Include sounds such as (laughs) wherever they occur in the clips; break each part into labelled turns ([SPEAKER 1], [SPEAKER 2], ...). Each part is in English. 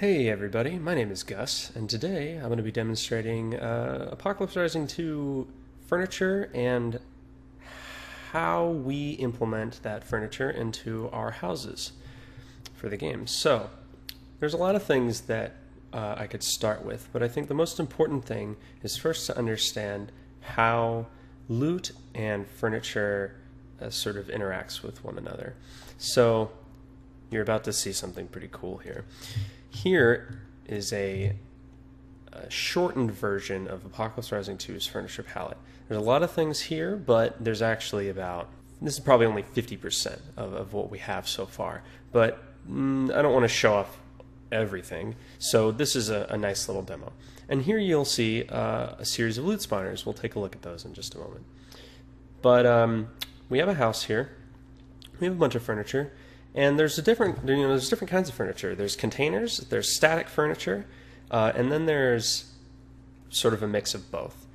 [SPEAKER 1] Hey everybody, my name is Gus, and today I'm going to be demonstrating uh, Apocalypse Rising 2 furniture and how we implement that furniture into our houses for the game. So, there's a lot of things that uh, I could start with, but I think the most important thing is first to understand how loot and furniture uh, sort of interacts with one another. So, you're about to see something pretty cool here. Here is a, a, shortened version of Apocalypse Rising 2's furniture palette. There's a lot of things here, but there's actually about, this is probably only 50% of, of what we have so far. But mm, I don't want to show off everything, so this is a, a nice little demo. And here you'll see uh, a series of loot spawners. We'll take a look at those in just a moment. But um, we have a house here. We have a bunch of furniture. And there's a different, you know, there's different kinds of furniture. There's containers, there's static furniture, uh, and then there's sort of a mix of both.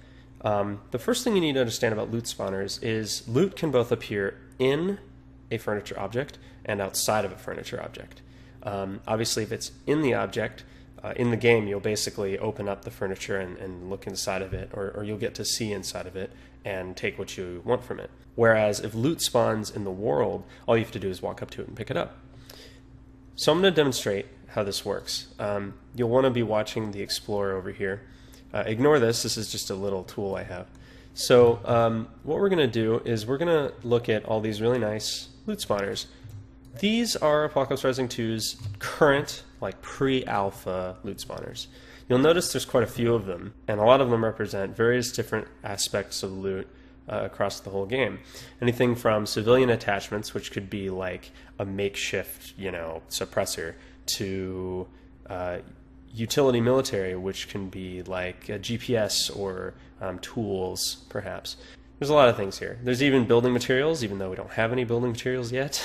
[SPEAKER 1] Um, the first thing you need to understand about loot spawners is loot can both appear in a furniture object and outside of a furniture object. Um, obviously, if it's in the object, uh, in the game, you'll basically open up the furniture and, and look inside of it, or, or, you'll get to see inside of it and take what you want from it. Whereas if loot spawns in the world, all you have to do is walk up to it and pick it up. So I'm going to demonstrate how this works. Um, you'll want to be watching the Explorer over here. Uh, ignore this, this is just a little tool I have. So um, what we're going to do is we're going to look at all these really nice loot spawners. These are Apocalypse Rising 2's current, like pre-alpha loot spawners. You'll notice there's quite a few of them, and a lot of them represent various different aspects of loot uh, across the whole game. Anything from civilian attachments, which could be like a makeshift, you know, suppressor, to uh, utility military, which can be like a GPS or um, tools, perhaps. There's a lot of things here. There's even building materials, even though we don't have any building materials yet.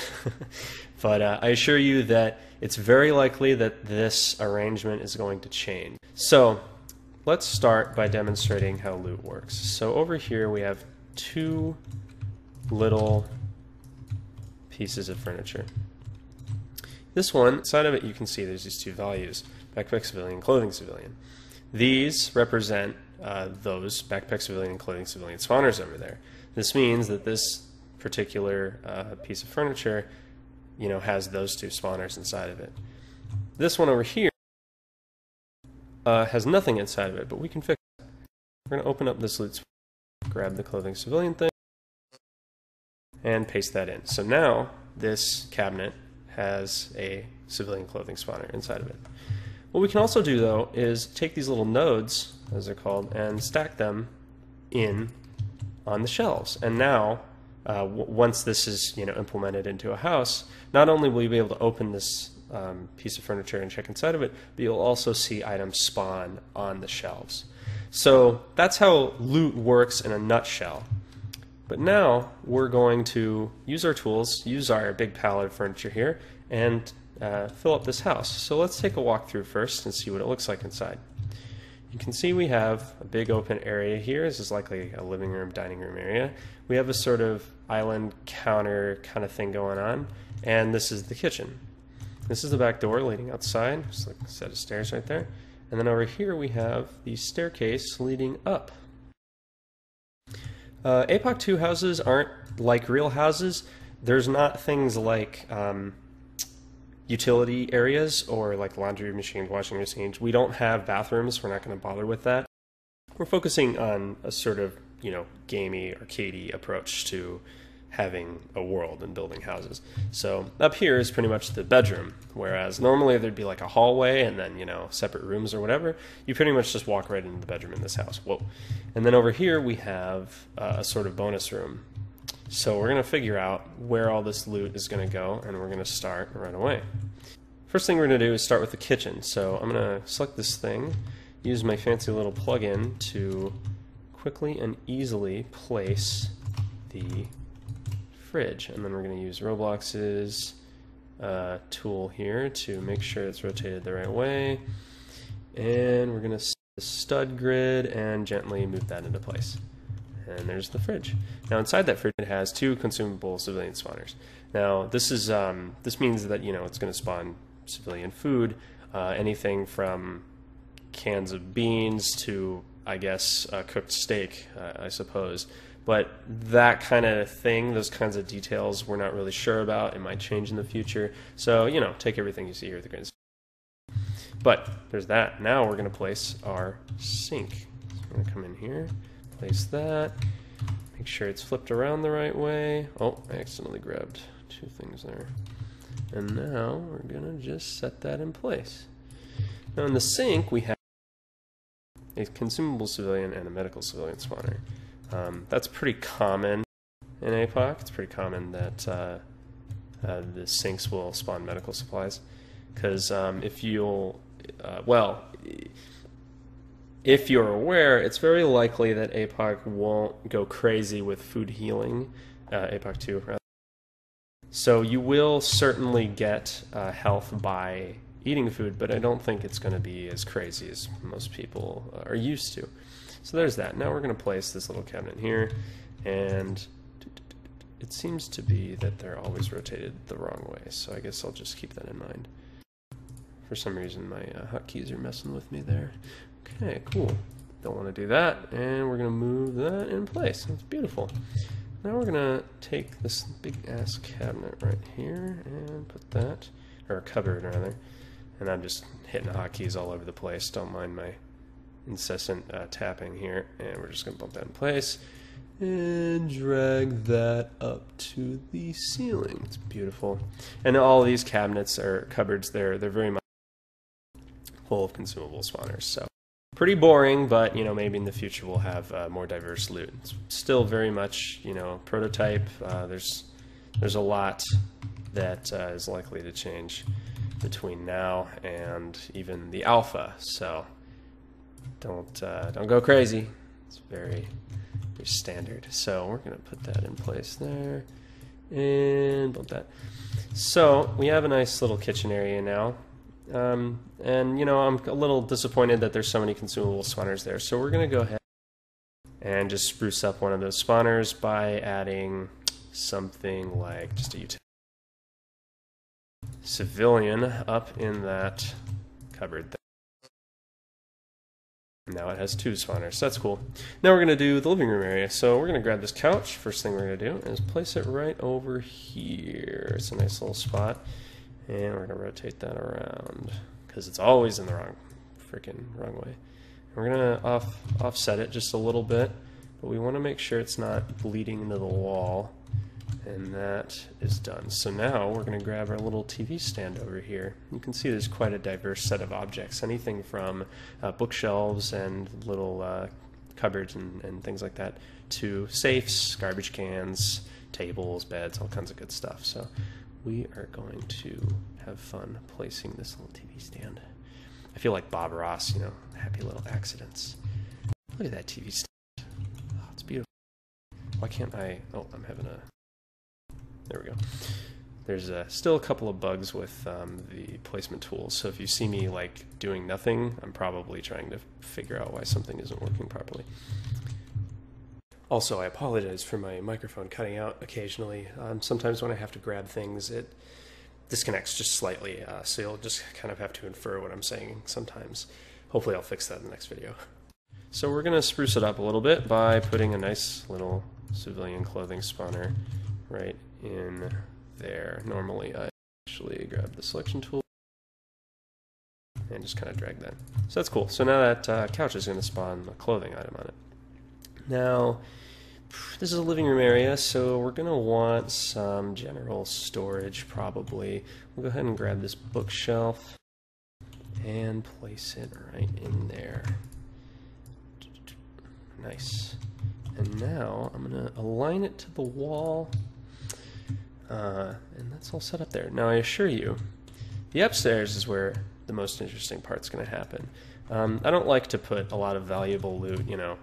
[SPEAKER 1] (laughs) but uh, I assure you that it's very likely that this arrangement is going to change. So let's start by demonstrating how loot works. So over here we have two little pieces of furniture. This one, inside of it you can see there's these two values, backpack civilian, clothing civilian. These represent uh, those backpack civilian and clothing civilian spawners over there. This means that this particular uh, piece of furniture, you know, has those two spawners inside of it. This one over here uh, has nothing inside of it, but we can fix it. We're going to open up this loot, grab the clothing civilian thing, and paste that in. So now this cabinet has a civilian clothing spawner inside of it. What we can also do though is take these little nodes, as they're called, and stack them in on the shelves. And now, uh, once this is you know implemented into a house, not only will you be able to open this um, piece of furniture and check inside of it, but you'll also see items spawn on the shelves. So that's how loot works in a nutshell. But now we're going to use our tools, use our big pallet of furniture here, and uh, fill up this house. So let's take a walk through first and see what it looks like inside. You can see we have a big open area here. This is likely a living room, dining room area. We have a sort of island counter kind of thing going on, and this is the kitchen. This is the back door leading outside, just like a set of stairs right there. And then over here we have the staircase leading up. Uh, APOC 2 houses aren't like real houses. There's not things like um, utility areas or like laundry machines, washing machines. We don't have bathrooms. We're not going to bother with that. We're focusing on a sort of, you know, gamey, arcadey approach to having a world and building houses. So up here is pretty much the bedroom, whereas normally there'd be like a hallway and then, you know, separate rooms or whatever. You pretty much just walk right into the bedroom in this house. Whoa. And then over here we have uh, a sort of bonus room so we're going to figure out where all this loot is going to go, and we're going to start right away. First thing we're going to do is start with the kitchen. So I'm going to select this thing, use my fancy little plugin to quickly and easily place the fridge. And then we're going to use Roblox's uh, tool here to make sure it's rotated the right way. And we're going to the stud grid and gently move that into place and there's the fridge. Now inside that fridge it has two consumable civilian spawners. Now this is um, this means that you know it's going to spawn civilian food uh, anything from cans of beans to, I guess, cooked steak, uh, I suppose. But that kind of thing, those kinds of details, we're not really sure about. It might change in the future. So, you know, take everything you see here with the grain. But there's that. Now we're going to place our sink. So we're going to come in here, place that, make sure it's flipped around the right way. Oh, I accidentally grabbed two things there. And now we're going to just set that in place. Now in the sink, we have a consumable civilian and a medical civilian spawner. Um, that's pretty common in APOC. It's pretty common that uh, uh, the sinks will spawn medical supplies. Because um, if you'll, uh, well, if you're aware, it's very likely that APOC won't go crazy with food healing, uh, APOC 2 rather. So you will certainly get uh, health by eating food, but I don't think it's going to be as crazy as most people are used to. So there's that. Now we're going to place this little cabinet here, and it seems to be that they're always rotated the wrong way, so I guess I'll just keep that in mind. For some reason, my uh, hotkeys are messing with me there. Okay, cool. Don't want to do that, and we're going to move that in place. That's beautiful. Now we're going to take this big ass cabinet right here and put that, or a cupboard rather, and I'm just hitting hotkeys all over the place. Don't mind my incessant uh, tapping here, and we're just going to bump that in place and drag that up to the ceiling. It's beautiful. And all these cabinets or cupboards, they're, they're very much full of consumable spawners. So pretty boring, but you know maybe in the future we'll have uh, more diverse loot. It's still very much you know prototype. Uh, there's there's a lot that uh, is likely to change between now and even the alpha. So don't uh, don't go crazy. It's very very standard. So we're gonna put that in place there and build that. So we have a nice little kitchen area now. Um, and you know I'm a little disappointed that there's so many consumable spawners there. So we're gonna go ahead and just spruce up one of those spawners by adding something like just a utility civilian up in that cupboard there. Now it has two spawners, so that's cool. Now we're going to do the living room area. So we're going to grab this couch. First thing we're going to do is place it right over here. It's a nice little spot. And we're going to rotate that around because it's always in the wrong, freaking wrong way. And we're going to off offset it just a little bit, but we want to make sure it's not bleeding into the wall and that is done. So now we're going to grab our little TV stand over here. You can see there's quite a diverse set of objects, anything from uh, bookshelves and little uh, cupboards and, and things like that to safes, garbage cans, tables, beds, all kinds of good stuff. So we are going to have fun placing this little TV stand. I feel like Bob Ross, you know, happy little accidents. Look at that TV stand. Oh, it's beautiful. Why can't I? Oh, I'm having a there we go. There's uh, still a couple of bugs with um, the placement tools, so if you see me like doing nothing, I'm probably trying to figure out why something isn't working properly. Also, I apologize for my microphone cutting out occasionally. Um, sometimes when I have to grab things, it disconnects just slightly, uh, so you'll just kind of have to infer what I'm saying sometimes. Hopefully, I'll fix that in the next video. So we're going to spruce it up a little bit by putting a nice little civilian clothing spawner right in there. Normally I actually grab the selection tool and just kind of drag that. So that's cool. So now that uh, couch is going to spawn a clothing item on it. Now, this is a living room area, so we're going to want some general storage probably. We'll go ahead and grab this bookshelf and place it right in there. Nice. And now I'm going to align it to the wall uh, and that's all set up there. Now I assure you, the upstairs is where the most interesting part's going to happen. Um, I don't like to put a lot of valuable loot, you know,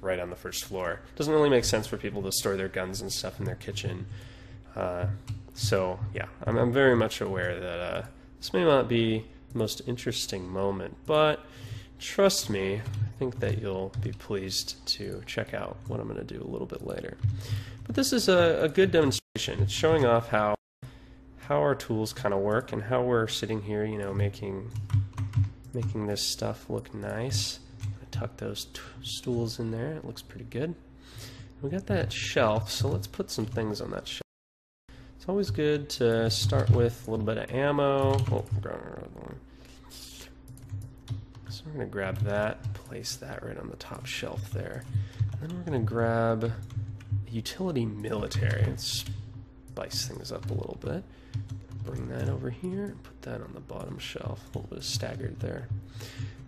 [SPEAKER 1] right on the first floor. It doesn't really make sense for people to store their guns and stuff in their kitchen. Uh, so yeah, I'm, I'm, very much aware that uh, this may not be the most interesting moment, but trust me, I think that you'll be pleased to check out what I'm going to do a little bit later. But this is a, a good demonstration. It's showing off how how our tools kind of work and how we're sitting here, you know, making making this stuff look nice. tuck those stools in there. It looks pretty good. We got that shelf, so let's put some things on that shelf. It's always good to start with a little bit of ammo. Oh, so we're going to grab that, place that right on the top shelf there. And then we're going to grab utility military and spice things up a little bit. Bring that over here, and put that on the bottom shelf, a little bit staggered there.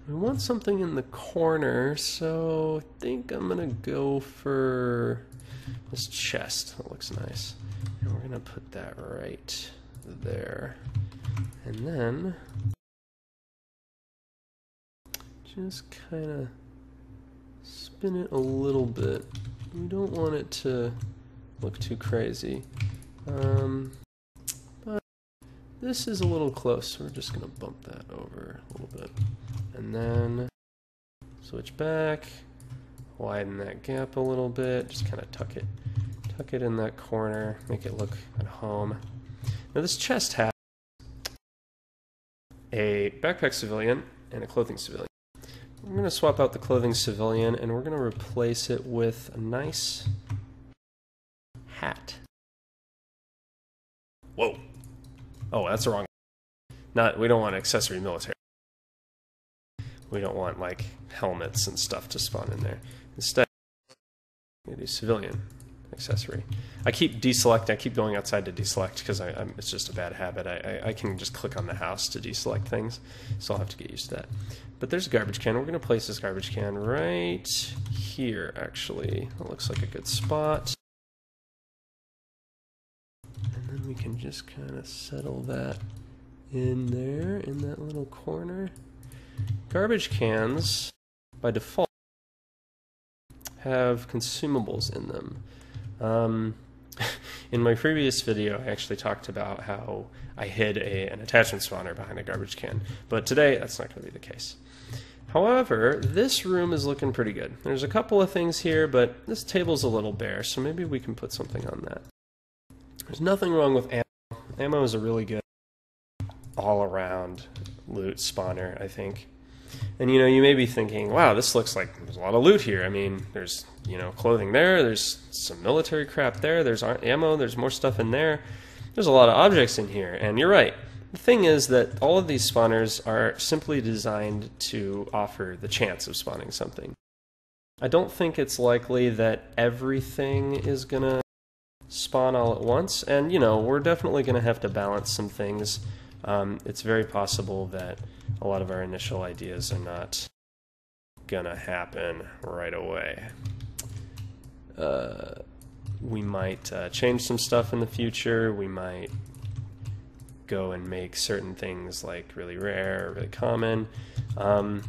[SPEAKER 1] We want something in the corner, so I think I'm gonna go for this chest. That looks nice. And we're gonna put that right there. And then just kind of spin it a little bit. We don't want it to look too crazy. Um, but this is a little close, so we're just going to bump that over a little bit. And then switch back, widen that gap a little bit, just kind of tuck it, tuck it in that corner, make it look at home. Now this chest has a backpack civilian and a clothing civilian. We're going to swap out the clothing civilian and we're going to replace it with a nice hat. Whoa. Oh, that's the wrong. Not we don't want accessory military. We don't want like helmets and stuff to spawn in there. Instead, we do civilian accessory. I keep deselecting. I keep going outside to deselect because it's just a bad habit. I, I, I, can just click on the house to deselect things, so I'll have to get used to that. But there's a garbage can. We're going to place this garbage can right here, actually. That looks like a good spot. We can just kind of settle that in there, in that little corner. Garbage cans, by default, have consumables in them. Um, (laughs) in my previous video, I actually talked about how I hid a, an attachment spawner behind a garbage can, but today that's not going to be the case. However, this room is looking pretty good. There's a couple of things here, but this table's a little bare, so maybe we can put something on that. There's nothing wrong with ammo. Ammo is a really good all-around loot spawner, I think. And you know, you may be thinking, wow, this looks like there's a lot of loot here. I mean, there's, you know, clothing there, there's some military crap there, there's ammo, there's more stuff in there. There's a lot of objects in here, and you're right. The thing is that all of these spawners are simply designed to offer the chance of spawning something. I don't think it's likely that everything is going to spawn all at once, and you know, we're definitely going to have to balance some things. Um, it's very possible that a lot of our initial ideas are not gonna happen right away. Uh, we might uh, change some stuff in the future. We might go and make certain things like really rare or really common. Um,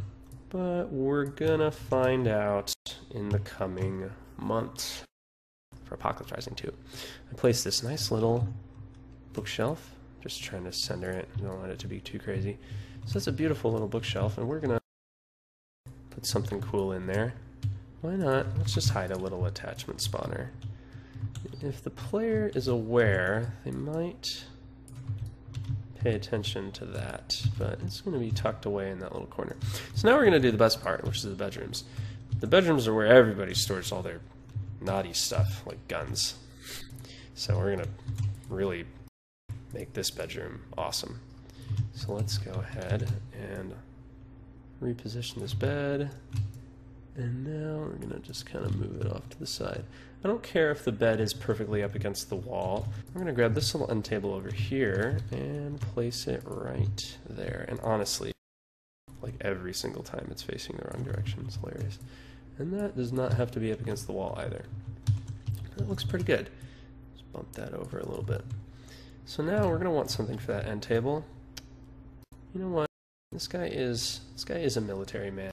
[SPEAKER 1] but we're gonna find out in the coming months for Apocalypse Rising 2. I placed this nice little bookshelf, just trying to center it. I don't want it to be too crazy. So that's a beautiful little bookshelf, and we're gonna put something cool in there. Why not? Let's just hide a little attachment spawner. If the player is aware, they might pay attention to that, but it's going to be tucked away in that little corner. So now we're going to do the best part, which is the bedrooms. The bedrooms are where everybody stores all their naughty stuff, like guns. So we're to really make this bedroom awesome. So let's go ahead and reposition this bed. And now we're to just kind of move it off to the side. I don't care if the bed is perfectly up against the wall. I'm to grab this little end table over here and place it right there. And honestly, like every single time it's facing the wrong direction. It's hilarious. And that does not have to be up against the wall either. That looks pretty good. Let's bump that over a little bit. So now we're going to want something for that end table. You know what? This guy is this guy is a military man.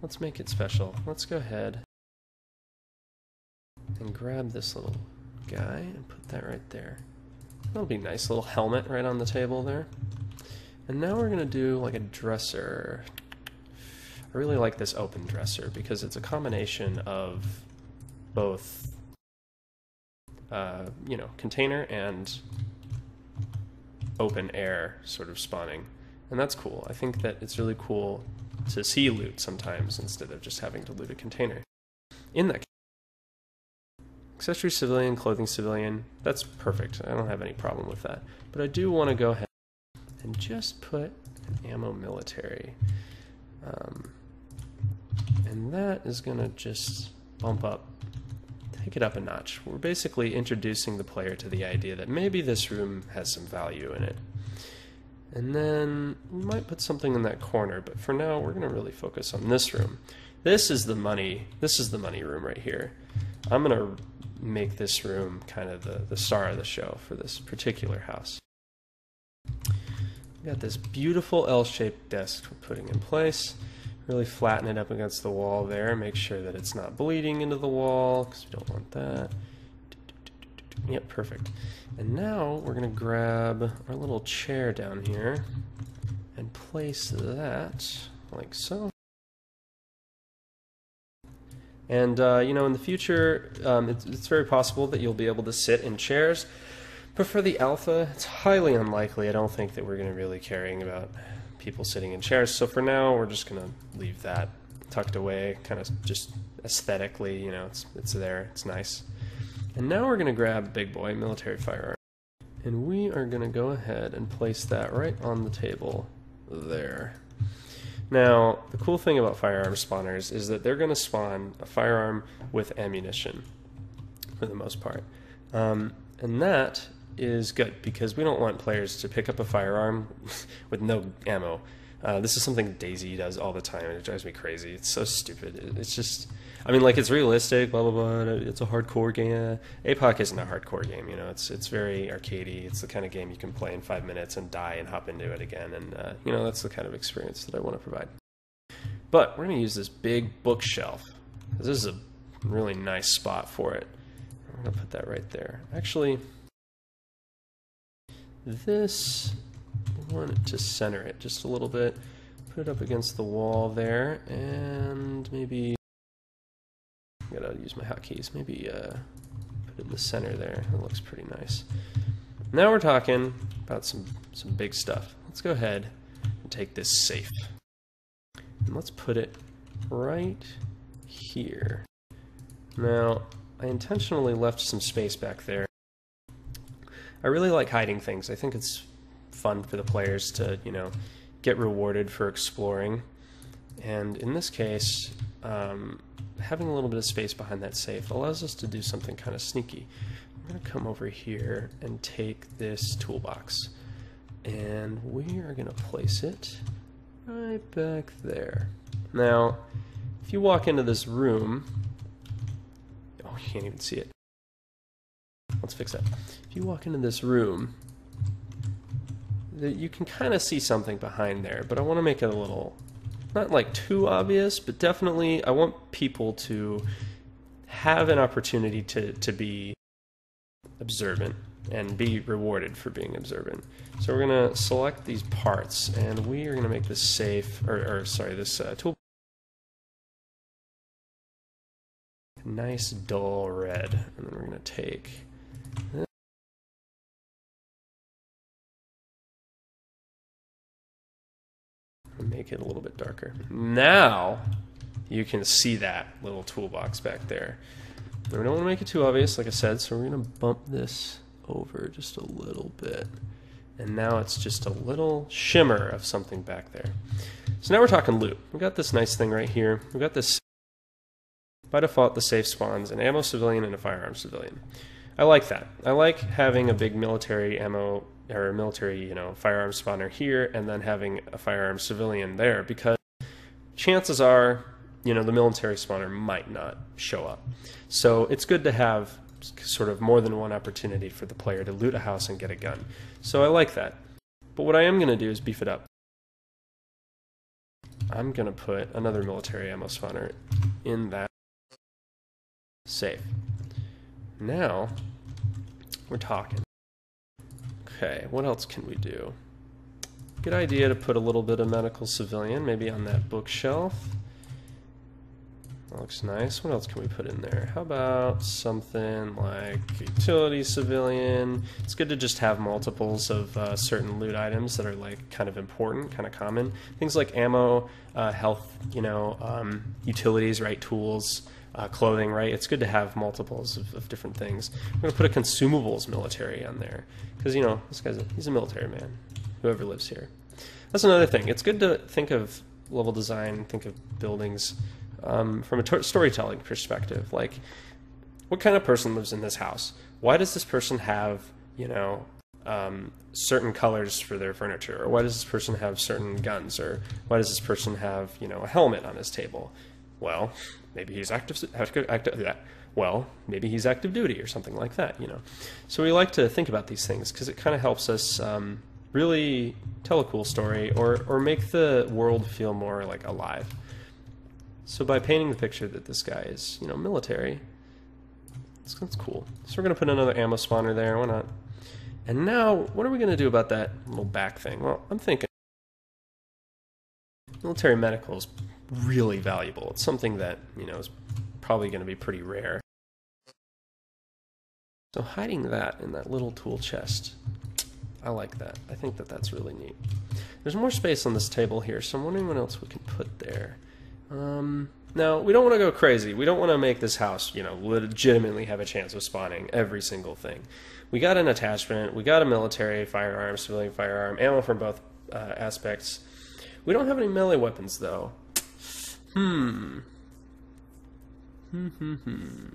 [SPEAKER 1] Let's make it special. Let's go ahead and grab this little guy and put that right there. That'll be nice little helmet right on the table there. And now we're gonna do like a dresser. I really like this open dresser because it's a combination of both, uh, you know, container and open air sort of spawning and that's cool. I think that it's really cool to see loot sometimes instead of just having to loot a container. In that accessory civilian, clothing civilian, that's perfect. I don't have any problem with that. But I do want to go ahead and just put ammo military. Um, and that is going to just bump up, take it up a notch. We're basically introducing the player to the idea that maybe this room has some value in it. And then we might put something in that corner, but for now we're going to really focus on this room. This is the money, this is the money room right here. I'm going to make this room kind of the, the star of the show for this particular house. We got this beautiful L-shaped desk we're putting in place. Really flatten it up against the wall there. Make sure that it's not bleeding into the wall because we don't want that. Yep, perfect. And now we're going to grab our little chair down here and place that like so. And, uh, you know, in the future, um, it's, it's, very possible that you'll be able to sit in chairs. But for the alpha, it's highly unlikely. I don't think that we're going to really caring about people sitting in chairs. So for now, we're just going to leave that tucked away, kind of just aesthetically, you know, it's, it's there, it's nice. And now we're going to grab Big Boy military firearm. And we are going to go ahead and place that right on the table there. Now, the cool thing about firearm spawners is that they're going to spawn a firearm with ammunition for the most part. Um, and that is good because we don't want players to pick up a firearm (laughs) with no ammo. Uh, this is something DayZ does all the time, and it drives me crazy. It's so stupid. It's just I mean, like it's realistic, blah blah blah. It's a hardcore game. APOC isn't a hardcore game, you know. It's it's very arcadey. It's the kind of game you can play in five minutes and die and hop into it again, and uh, you know that's the kind of experience that I want to provide. But we're to use this big bookshelf. This is a really nice spot for it. I'm to put that right there. Actually, this I want to center it just a little bit. Put it up against the wall there, and maybe I gotta use my hotkeys. Maybe uh, put it in the center there. That looks pretty nice. Now we're talking about some, some big stuff. Let's go ahead and take this safe. And let's put it right here. Now, I intentionally left some space back there. I really like hiding things. I think it's fun for the players to, you know, get rewarded for exploring. And in this case, um, having a little bit of space behind that safe allows us to do something kind of sneaky. I'm going to come over here and take this toolbox and we are going to place it right back there. Now, if you walk into this room, oh, you can't even see it. Let's fix that. If you walk into this room, you can kind of see something behind there, but I want to make it a little not like too obvious, but definitely I want people to have an opportunity to, to be observant and be rewarded for being observant. So we're going to select these parts and we are going to make this safe, or, or sorry, this uh, tool nice dull red. And then we're going to take make it a little bit darker. Now you can see that little toolbox back there. we don't want to make it too obvious, like I said, so we're going to bump this over just a little bit. And now it's just a little shimmer of something back there. So now we're talking loot. We've got this nice thing right here. We've got this. By default, the safe spawns an ammo civilian and a firearm civilian. I like that. I like having a big military ammo or a military, you know, firearm spawner here and then having a firearm civilian there because chances are, you know, the military spawner might not show up. So it's good to have sort of more than one opportunity for the player to loot a house and get a gun. So I like that. But what I am going to do is beef it up. I'm going to put another military ammo spawner in that safe. Now, we're talking. Okay, what else can we do? Good idea to put a little bit of medical civilian, maybe on that bookshelf. That looks nice. What else can we put in there? How about something like utility civilian? It's good to just have multiples of uh, certain loot items that are like kind of important, kind of common. Things like ammo, uh, health, you know, um, utilities, right? Tools, uh, clothing, right? It's good to have multiples of, of different things. I'm gonna put a consumables military on there because you know this guy's a, he's a military man. Whoever lives here. That's another thing. It's good to think of level design, think of buildings um, from a storytelling perspective. Like, what kind of person lives in this house? Why does this person have, you know, um, certain colors for their furniture? Or why does this person have certain guns? Or why does this person have, you know, a helmet on his table? Well, maybe he's active. active, active well, maybe he's active duty or something like that, you know. So we like to think about these things because it kind of helps us um, really tell a cool story or, or make the world feel more like alive. So by painting the picture that this guy is, you know, military, that's, that's cool. So we're going to put another ammo spawner there. Why not? And now, what are we going to do about that little back thing? Well, I'm thinking military medical is really valuable. It's something that, you know, is probably going to be pretty rare. So hiding that in that little tool chest, I like that. I think that that's really neat. There's more space on this table here, so I'm wondering what else we can put there. Um, now, we don't want to go crazy. We don't want to make this house, you know, legitimately have a chance of spawning every single thing. We got an attachment, we got a military firearm, civilian firearm, ammo for both uh, aspects. We don't have any melee weapons, though. Hmm. Hmm, hmm, hmm.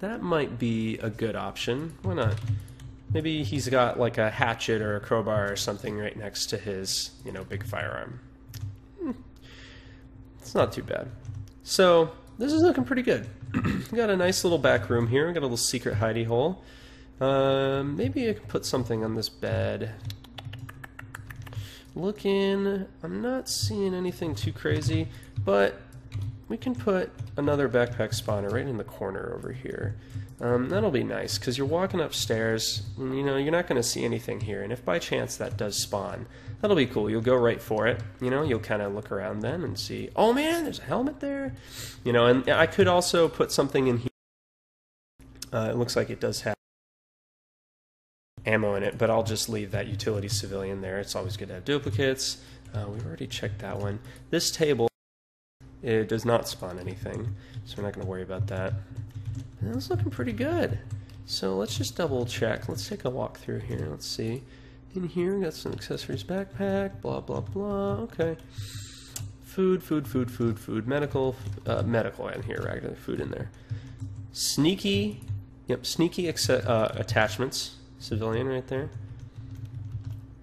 [SPEAKER 1] That might be a good option. Why not? Maybe he's got like a hatchet or a crowbar or something right next to his, you know, big firearm. It's not too bad. So this is looking pretty good. (clears throat) got a nice little back room here. Got a little secret hidey hole. Um, maybe I can put something on this bed. Looking, I'm not seeing anything too crazy, but we can put another backpack spawner right in the corner over here. Um, that'll be nice because you're walking upstairs and you know you're not going to see anything here and if by chance that does spawn that'll be cool. You'll go right for it you know? You'll kind of look around then and see oh man there's a helmet there. You know and I could also put something in here uh, it looks like it does have ammo in it but I'll just leave that utility civilian there it's always good to have duplicates uh, we've already checked that one this table it does not spawn anything so we're not going to worry about that that's looking pretty good. So let's just double check. Let's take a walk through here. Let's see. In here, got some accessories backpack, blah, blah, blah. Okay. Food, food, food, food, food. Medical, uh, medical in here, regular food in there. Sneaky, yep, sneaky uh, attachments. Civilian right there.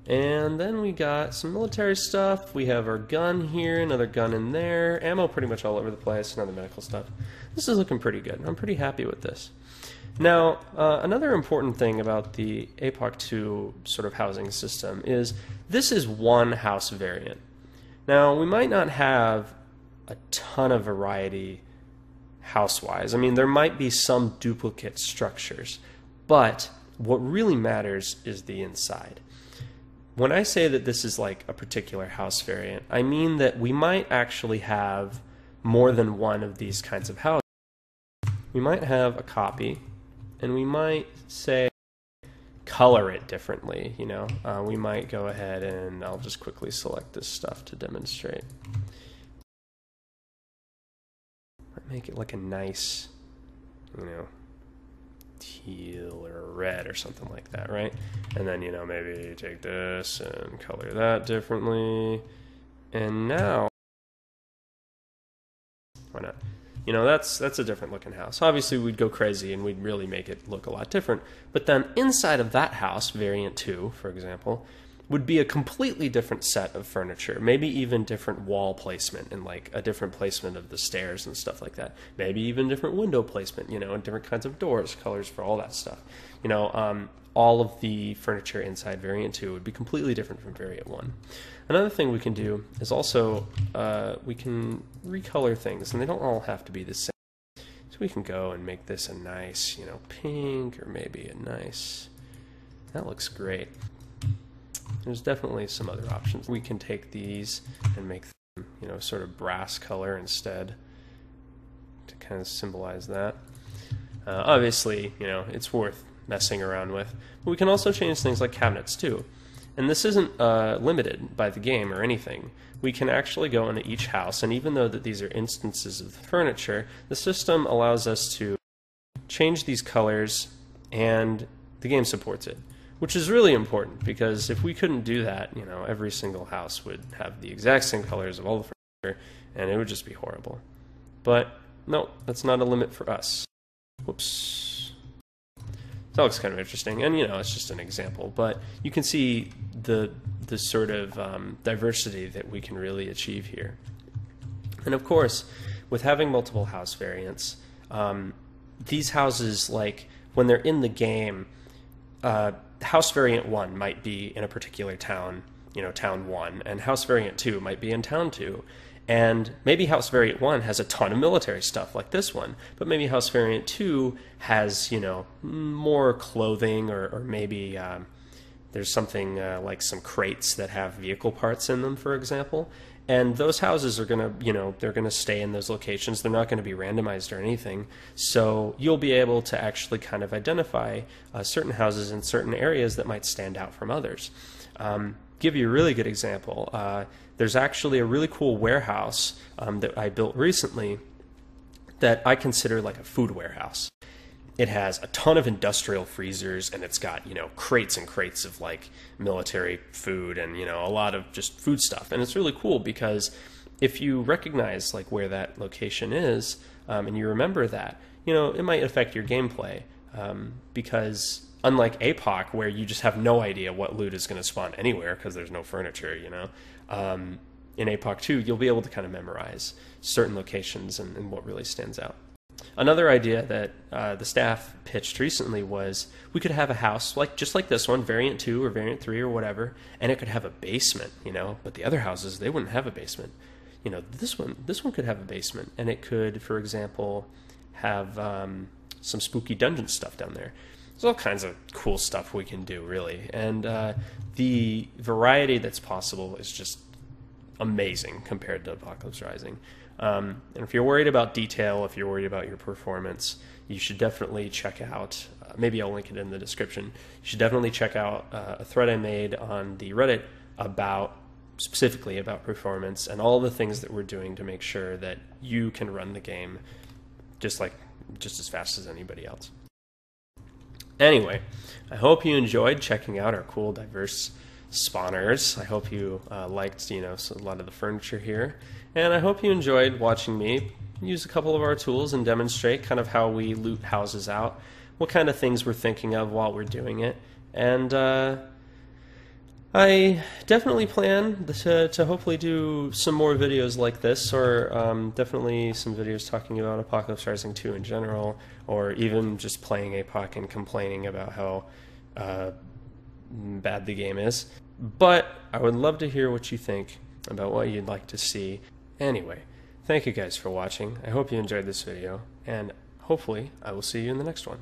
[SPEAKER 1] And then we got some military stuff. We have our gun here, another gun in there. Ammo pretty much all over the place, another medical stuff. This is looking pretty good. I'm pretty happy with this. Now, uh, another important thing about the APOC 2 sort of housing system is this is one house variant. Now, we might not have a ton of variety house-wise. I mean, there might be some duplicate structures, but what really matters is the inside. When I say that this is like a particular house variant, I mean that we might actually have more than one of these kinds of houses. We might have a copy, and we might say color it differently. You know, uh, we might go ahead and I'll just quickly select this stuff to demonstrate. Make it like a nice, you know, teal or red or something like that, right? And then, you know, maybe take this and color that differently. And now, why not? You know, that's that's a different looking house. Obviously, we'd go crazy and we'd really make it look a lot different. But then inside of that house, variant 2, for example, would be a completely different set of furniture, maybe even different wall placement and like a different placement of the stairs and stuff like that. Maybe even different window placement, you know, and different kinds of doors, colors for all that stuff. You know, um, all of the furniture inside variant 2 would be completely different from variant 1. Another thing we can do is also uh, we can recolor things, and they don't all have to be the same. So we can go and make this a nice, you know, pink or maybe a nice. That looks great. There's definitely some other options. We can take these and make them, you know, sort of brass color instead. to kind of symbolize that. Uh, obviously, you know, it's worth messing around with. But we can also change things like cabinets too. And this isn't uh, limited by the game or anything. We can actually go into each house, and even though that these are instances of the furniture, the system allows us to change these colors, and the game supports it, which is really important because if we couldn't do that, you know, every single house would have the exact same colors of all the furniture, and it would just be horrible. But no, that's not a limit for us. Whoops. That looks kind of interesting, and you know, it's just an example, but you can see the the sort of um, diversity that we can really achieve here. And of course, with having multiple house variants, um, these houses, like when they're in the game, uh, house variant one might be in a particular town, you know, town one, and house variant two might be in town two. And maybe House Variant 1 has a ton of military stuff like this one, but maybe House Variant 2 has, you know, more clothing or, or maybe um, there's something uh, like some crates that have vehicle parts in them, for example. And those houses are going to, you know, they're going to stay in those locations. They're not going to be randomized or anything. So you'll be able to actually kind of identify uh, certain houses in certain areas that might stand out from others. Um, give you a really good example. Uh, there's actually a really cool warehouse um, that I built recently that I consider like a food warehouse. It has a ton of industrial freezers and it's got, you know, crates and crates of like military food and, you know, a lot of just food stuff. And it's really cool because if you recognize like where that location is um, and you remember that, you know, it might affect your gameplay um, because unlike APOC, where you just have no idea what loot is going to spawn anywhere because there's no furniture, you know, um, in APOC 2, you'll be able to kind of memorize certain locations and, and what really stands out. Another idea that uh, the staff pitched recently was we could have a house like just like this one, variant two or variant three or whatever, and it could have a basement, you know. But the other houses they wouldn't have a basement. You know, this one this one could have a basement, and it could, for example, have um, some spooky dungeon stuff down there there's all kinds of cool stuff we can do, really. And uh, the variety that's possible is just amazing compared to Apocalypse Rising. Um, and if you're worried about detail, if you're worried about your performance, you should definitely check out. Uh, maybe I'll link it in the description. You should definitely check out uh, a thread I made on the Reddit about specifically about performance and all the things that we're doing to make sure that you can run the game just like just as fast as anybody else. Anyway, I hope you enjoyed checking out our cool, diverse spawners. I hope you uh, liked, you know, a lot of the furniture here, and I hope you enjoyed watching me use a couple of our tools and demonstrate kind of how we loot houses out, what kind of things we're thinking of while we're doing it, and uh, I definitely plan to, to hopefully do some more videos like this, or um, definitely some videos talking about Apocalypse Rising 2 in general, or even just playing APOC and complaining about how uh, bad the game is. But I would love to hear what you think about what you'd like to see. Anyway, thank you guys for watching. I hope you enjoyed this video, and hopefully I will see you in the next one.